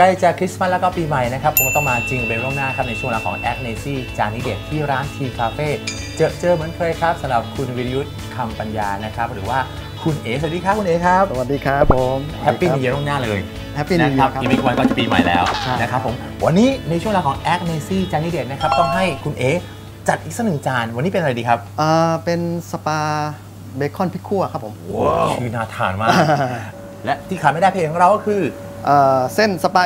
ใกล้จะคริสต์มาสแล้วก็ปีใหม่นะครับคงต้องมาจริงเป็นล่วงหน้าครับในช่วงเวลาของแอคเนซี่จานนี้เด็ดที่ร้านทีคาเฟ่เจอเจอเหมือนเคยครับสำหรับคุณวิรยุทธ์คำปัญญานะครับหรือว่าคุณเอ๋สวัสดีครับคุณเอ๋ครับสวัสดีครับผมแฮปปี้นิวเยียร์ล่วงหน้าเลยแฮปปี้นิวนะเยีคยรับร์ครับอีกไม่กี่วันก็จะปีใหม่แล้วใช่นะครับผมวันนี้ในช่วงเวลาของแอคเนซี่จานนี้เด็ดนะครับต้องให้คุณเอ๋จัดอีกสักหนึ่งจานวันนี้เป็นอะไรดีครับอ่าเป็นสปาเบคอนพริกคั่วครับผมชื่อน่าทานมากและที่ขาดไม่ได้เพลงของเราก็คือ เอ่อเส้นสปา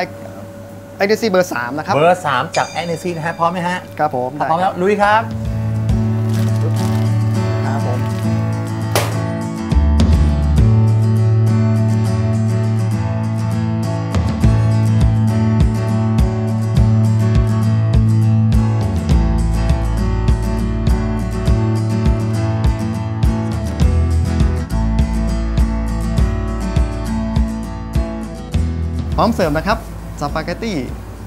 ไอเดซี่เบอร์3นะครับ เบอร์ 3 จากแอคเนซี่นะฮะพร้อมไหมฮะ ครับผมถ้าพร้อมแล้วลุยครับครับ พร้อมเสิร์ฟนะครับสปาเกตตี้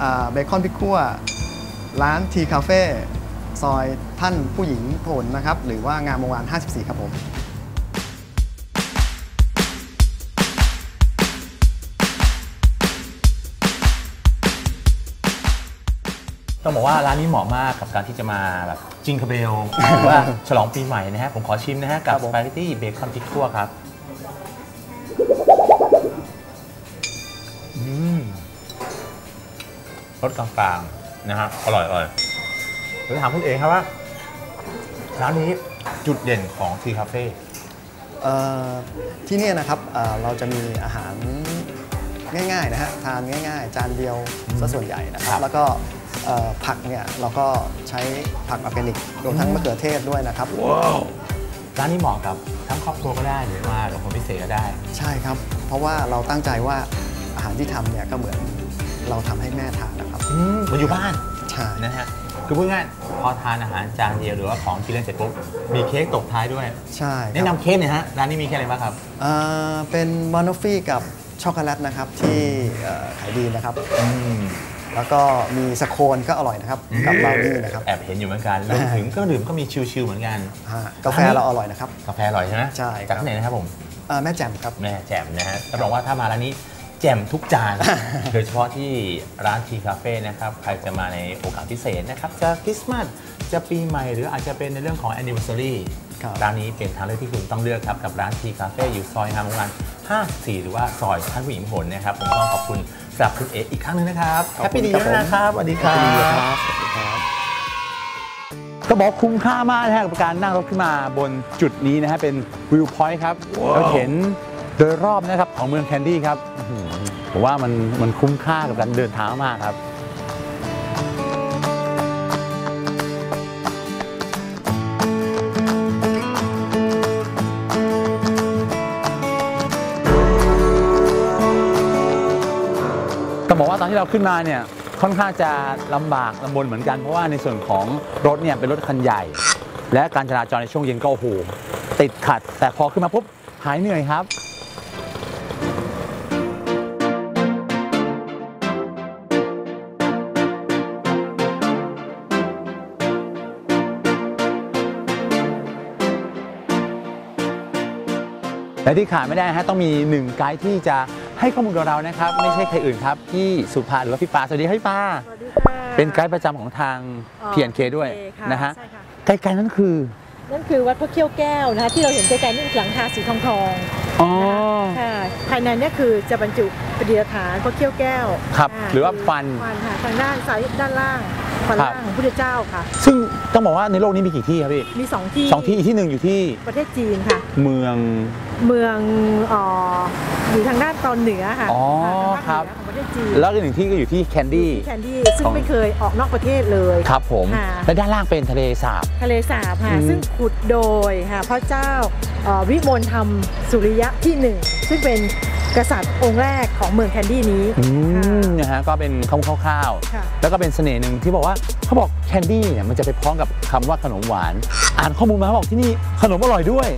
อ่าเบคอนพริกคั่ว ร้านทีคาเฟ่ซอยท่านผู้หญิงผลนะครับ หรือว่างามวงศ์วาน 54 ครับผมต้องบอกว่าร้านนี้เหมาะมากกับการที่จะมาแบบ jingle bell หรือว่าฉลองปีใหม่นะฮะผมขอชิมนะฮะกับครับผมสปาเกตตี้เบคอนพริกคั่วครับ สกลางๆนะฮะอร่อยอร่อยเดี๋ยวถามคุณเองครับว่าร้านนี้จุดเด่นของทีคาเฟ่เอ่อที่เนี่ยนะครับเอ่อเราจะมีอาหารง่าย ๆ นะฮะทานง่าย ๆ จานเดียวซะส่วนใหญ่นะคครัรับบแล้วก็เอ่อผักเนี่ยเราก็ใช้ผักออร์แกนิกรวมทั้งมะเขือเทศด้วยนะครับ ร้านนี้เหมาะกับทั้งครอบครัวก็ได้หรือว่ากับคนพิเศษก็ได้ ใช่ครับ เพราะว่าเราตั้งใจว่าอาหารที่ทำเนี่ยก็เหมือนเราทำให้แม่ทานนะครับอืม เหมันอยู่บ้านใช่ นะฮะคือพูดง่ายๆพอทานอาหารจานเดียวหรือว่าของกินเล่นเสร็จปุ๊บมีเค้กตกท้ายด้วย ใช่ครับ แนะนำเค้กหน่อยฮะร้านนี้มีแค่อะไรบ้างครับเอ่อเป็นมานอฟฟี่กับช็อกโกแลตนะครับที่เอ่อขายดีนะครับอืมแล้วก็มีสโคนก็อร่อยนะครับ กับบราวนี่นะครับแอบเห็นอยู่เหมือนกันรวมถึงเครื่องดื่มก็มีชิลๆเหมือนกันฮะกาแฟเราอร่อยนะครับ กาแฟอร่อยใช่ไหมใช่ครับ จากที่ไหนนะครับผมเอ่อแม่แจ่มครับ แม่แจ่มนะฮะรับรองว่าถ้ามาร้านนี้แจ่มทุกจาน โดยเฉพาะที่ร้านทีคาเฟ่นะครับ ใครจะมาในโอกาสพิเศษนะครับ จะคริสต์มาส จะปีใหม่ หรืออาจจะเป็นในเรื่องของ anniversary ครับร้านนี้เป็นทางเลือกที่คุณต้องเลือกครับกับร้านทีคาเฟ่อยู่ซอยงามวงวาน54 หรือว่าซอยท่านผู้หญิงผลนะครับ ผมต้องขอบคุณสำหรับคุณเอ๋อีกครั้งหนึงนะครับขอบแฮปคุปี้ณดีครับผมนะครับสวัสดีครัดีบครับสวัสดีครับก็บอกคุ้มค่ามากนะฮะกับการนั่งรถขึ้นมาบนจุดนี้นะฮะเป็นวิวพอยต์ครับเราเห็นโดยรอบนะครับของเมืองแคนดี้ครับอื้อหือ ผมว่ามันมันคุ้มค่ากับการเดินทางมากครับต้องบอกว่าตอนที่เราขึ้นมาเนี่ยค่อนข้างจะลำบากลำบนเหมือนกันเพราะว่าในส่วนของรถเนี่ยเป็นรถคันใหญ่ และการจราจรในช่วงเย็นก็โอ้โหติดขัด แต่พอขึ้นมาปุ๊บหายเหนื่อยครับ และที่ขาดไม่ได้ฮะต้องมีหนึ่งไกด์ที่จะให้ข้อมูลกับเรานะครับ ไม่ใช่ใครอื่นครับพี่สุภาหรือว่าพี่ปาสวัสดีครับพี่ปาสวัสดีค่ะเป็นไกด์ประจำของทางอ๋อ PNK ด้วยโอเคค่นะฮะใช่ค่ะไกลๆนั่นคือนั่นคือวัดพระเขี้ยวแก้วนะคะที่เราเห็นไกลๆนั่นหลังคาสีทองทองอ๋อๆค่ะภายในเนี่ยคือจะบรรจุปฏิฐานพระเขี้ยวแก้วครับาหรือว่าฟัน ฟันค่ะทางด้านซ้ายด้านล่างฟันครับ ล่างของพุทธเจ้าค่ะ ซึ่งต้องบอกว่าในโลกนี้มีกี่ที่ครับพี่มีสองที่สองที่อีกที่หนึ่งอยู่ที่ประเทศจีนค่ะ เมือง เมืองเอ่ออยู่ทางด้านตอนเหนือค่ะอ๋อทางครัภาบคเหนือของประเทศจีนแล้วอีกหนึ่งที่ก็อยู่ที่แคนดี้ที่แคนดี้ซึ่งของไม่เคยออกนอกประเทศเลยครับผมค่ะและด้านล่างเป็นทะเลสาบทะเลสาบค่ะอืมซึ่งขุดโดยค่ะพระเจ้าเอ่อวิมลธรรมสุริยะที่หนึ่งซึ่งเป็น กษัตริย์องค์แรกของเมืองแคนดี้นี้อืมนะฮะก็เป็นคำคร่าวค่ะๆแล้วก็เป็นเสน่ห์หนึ่งที่บอกว่าเขาบอกแคนดี้เนี่ยมันจะไปพร้อมกับคำว่าขนมหวาน อ่านข้อมูลมาเขาบอกที่นี่ขนมอร่อยด้วย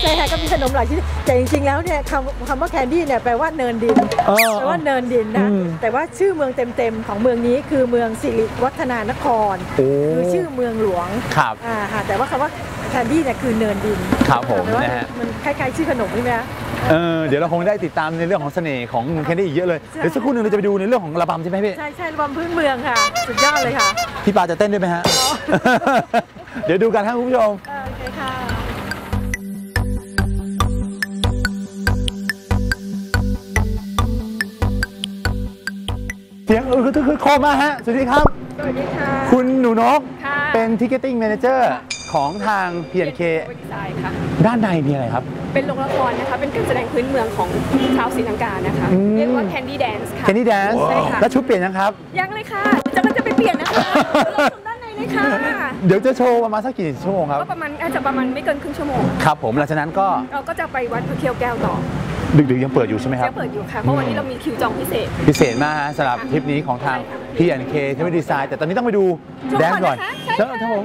ใช่ค่ะก็มีขนมหลายชนิดแต่จริงๆแล้วเนี่ยคำคำว่าแคนดี้เนี่ยแปลว่าเนินดินเออแปลว่าเนินดินนะอืมแต่ว่าชื่อเมืองเต็มๆของเมืองนี้คือเมืองสิริวัฒนานครโอ้คือชื่อเมืองหลวงครับอ่าค่ะแต่ว่าคำว่า แคนดี้เนี่ยคือเนินดินครับผมแต่ว่านะฮะ มันคล้ายๆชื่อขนมใช่ไหมคะเออเดี๋ยวเราคงได้ติดตามในเรื่องของเสน่ห์ของเมืองแคนดี้อีกเยอะเลย ใช่ เดี๋ยวสักครู่หนึ่งเราจะไปดูในเรื่องของระบำใช่ไหมพี่ ใช่ใช่ระบำพื้นเมืองค่ะ สุดยอดเลยค่ะ พี่ปาจะเต้นด้วยไหมฮะอ๋อเดี๋ยวดูกันครับคุณผู้ชมเออโอเคค่ะ เสียงเออคือคือโคมมาฮะ สวัสดีครับ สวัสดีค่ะ คุณหนูนก ค่ะ เป็น Ticketing Manager ของทาง P&K ดีไซน์ค่ะ ด้านในมีอะไรครับ เป็นโรงละครนะคะ เป็นการแสดงพื้นเมืองของชาวศรีลังกานะคะ อืม เรียกว่า Candy Dance ค่ะ Candy Dance ใช่ค่ะ แล้วชุดเปลี่ยนยังครับ ยังเลยค่ะจะมันจะไปเปลี่ยนนะคะเราชมด้านในเลยค่ะเดี๋ยวจะโชว์ประมาณสักกี่ชั่วโมงครับ ก็ประมาณอาจจะประมาณไม่เกินครึ่งชั่วโมง ครับผมหลังจากนั้นก็เราก็จะไปวัดพระเคียวแก้วต่อ ดึกๆยังเปิดอยู่ใช่ไหมครับยังเปิดอยู่ค่ะ เพราะวันนี้เรามีคิวจองพิเศษ พิเศษมากฮะสำหรับทริปนี้ของทางใช่ค่ะ P&K ที่ไม่ดีไซน์แต่ตอนนี้ต้องไปดูชมแดนซ์ก่อนนะคะใช่แล้วค่ะครับผม